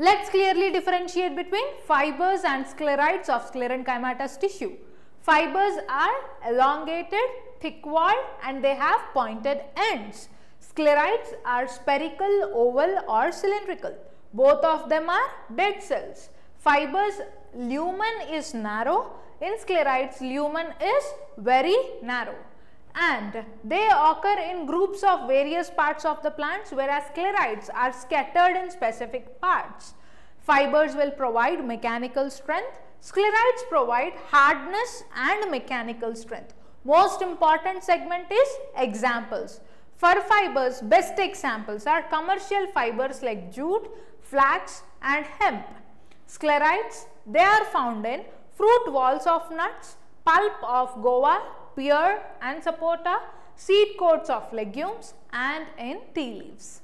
Let's clearly differentiate between fibers and sclereids of sclerenchymatous tissue. Fibers are elongated, thick walled and they have pointed ends. Sclereids are spherical, oval or cylindrical. Both of them are dead cells. Fibers lumen is narrow, in sclereids lumen is very narrow and they occur in groups of various parts of the plants whereas sclereids are scattered in specific parts. Fibers will provide mechanical strength, sclereids provide hardness and mechanical strength. Most important segment is examples. For fibers, best examples are commercial fibers like jute, flax and hemp. Sclereids, they are found in fruit walls of nuts, pulp of guava, pear and sapota, seed coats of legumes and in tea leaves.